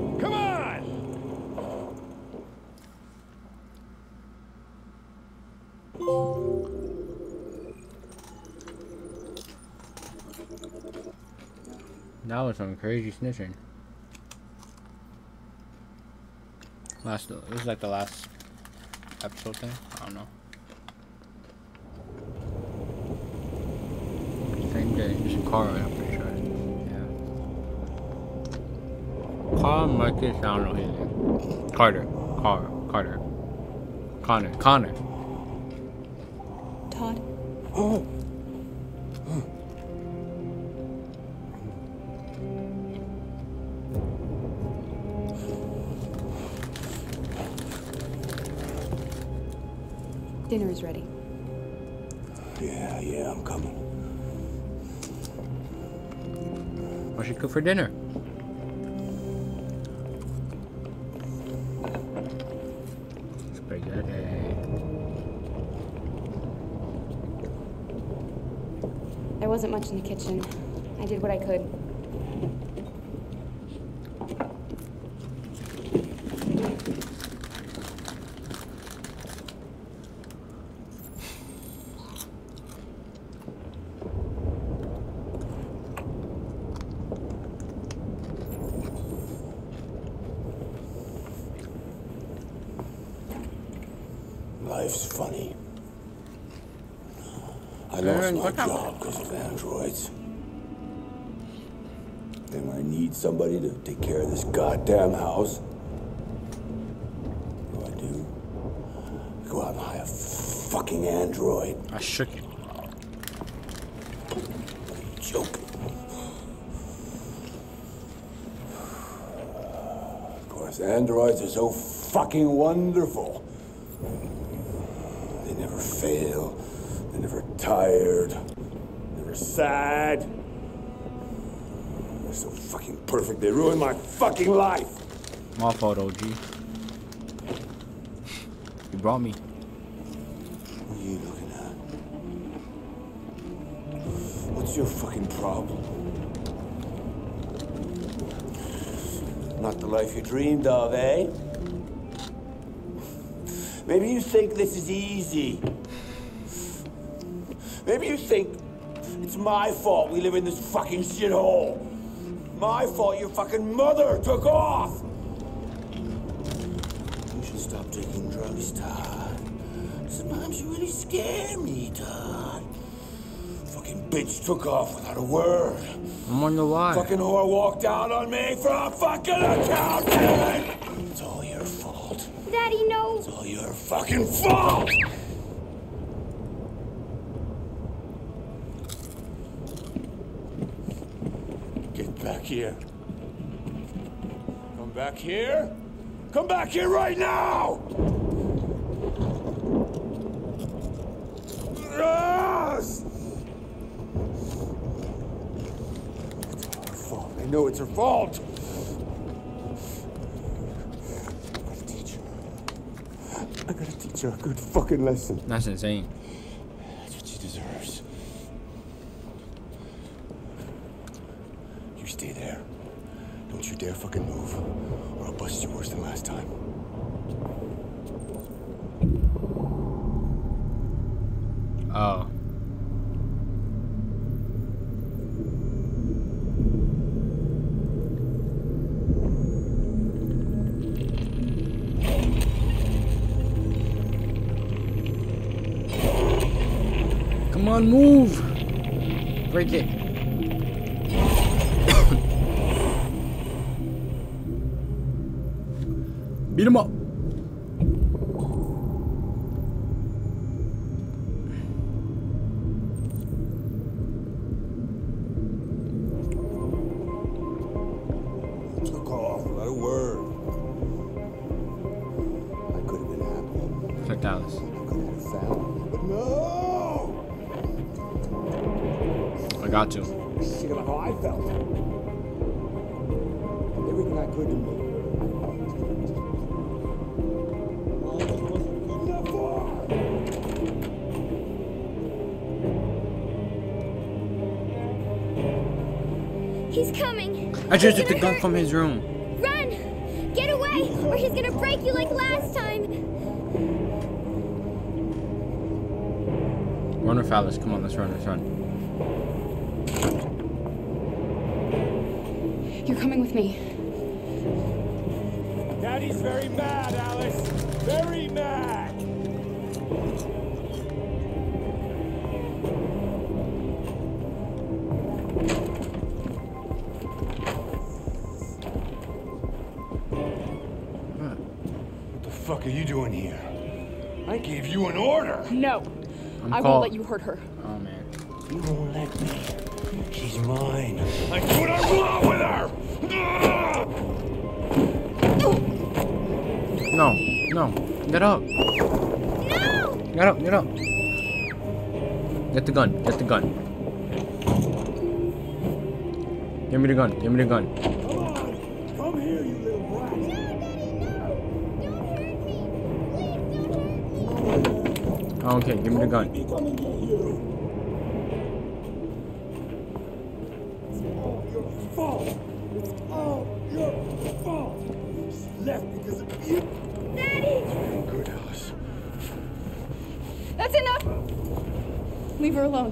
Was some crazy snitching. Last, it was like the last episode thing. I don't know. Same day, just a car ride, I'm pretty sure. Yeah. Carl Marcus, I don't know his name. Carter. Car. Carter. Connor. Connor. Dinner ready. Yeah, yeah, I'm coming. What should cook for dinner? Spaghetti. There wasn't much in the kitchen. I did what I could. Life's funny. I lost my job because of androids. Then I need somebody to take care of this goddamn house, what do I do? I go out and hire a fucking android. I shook it. Joke. Of course, androids are so fucking wonderful. They never fail. They're tired. Never sad. They're so fucking perfect. They ruin my fucking life. My fault, OG. You brought me. What are you looking at? What's your fucking problem? Not the life you dreamed of, eh? Maybe you think this is easy. Maybe you think it's my fault we live in this fucking shithole. My fault your fucking mother took off. You should stop taking drugs, Todd. Sometimes you really scare me, Todd. Fucking bitch took off without a word. I'm wonder why. Fucking whore walked out on me for a fucking accountant. It's all your fault. Daddy, no. It's all your fucking fault. Get back here. Come back here. Come back here right now. It's her fault. I know it's her fault. I gotta teach her. I gotta teach her a good fucking lesson. That's insane. Got to. Think about how I felt. Everything I could to make her. All this wasn't good enough for her. He's coming. I just He's took the gun from his room. Run! Get away, or he's gonna break you like last time. Run with Alice. Come on, let's run. Let's run. You're coming with me. Daddy's very mad, Alice. Very mad. What the fuck are you doing here? I gave you an order. No. I'm I called- won't let you hurt her. Get up. No! Get up, get up. Get the gun. Get the gun. Give me the gun. Give me the gun. Come on. Come here, you little brat. I don't. Give me the gun. Let me you. It's Leave her alone.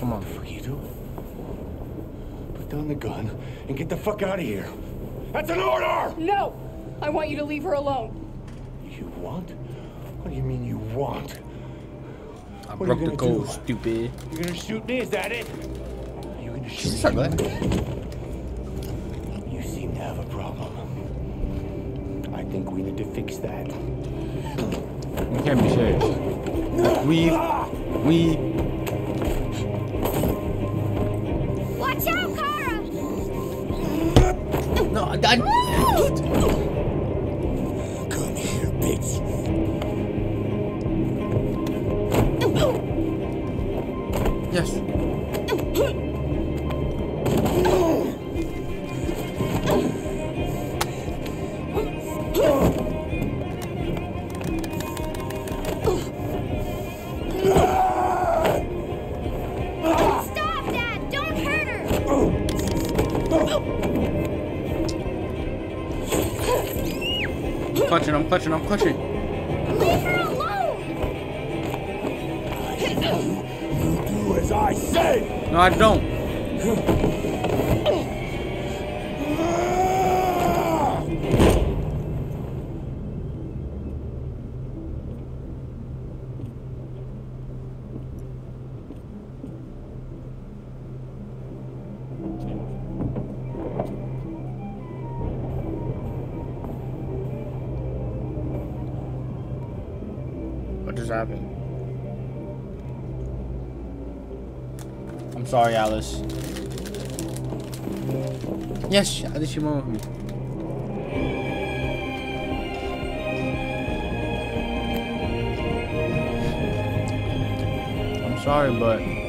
Come on. What the fuck are you doing? Put down the gun and get the fuck out of here. That's an order! No! I want you to leave her alone. You want? What do you mean you want? I What broke the code, do? stupid. You're gonna shoot me? Is that it? You gonna shoot Suck me? to have a problem. I think we need to fix that. You can't be serious. We, we. Watch out, Kara! No, I. Come here, bitch. Yes. Clutching, I'm clutching, I'm clutching. Leave her alone! Do as I say! No, I don't. I'm sorry, but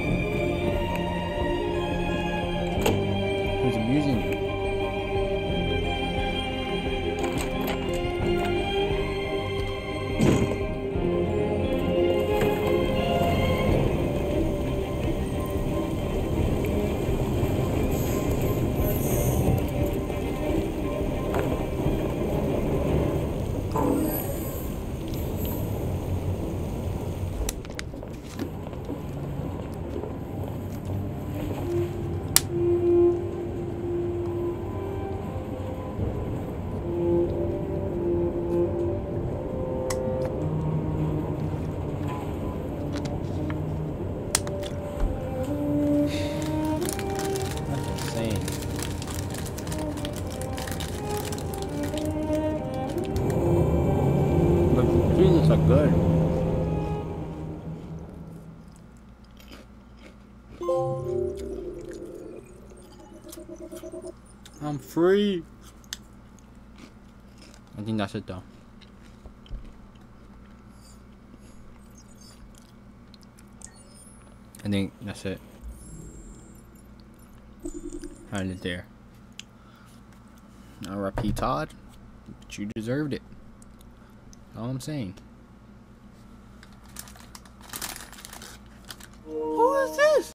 free. I think that's it though. I think that's it. Hand it there. R.I.P. Todd, but you deserved it. All I'm saying.